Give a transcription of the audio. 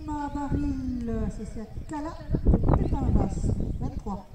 Fatima Baril, c'est cette Cala de 23.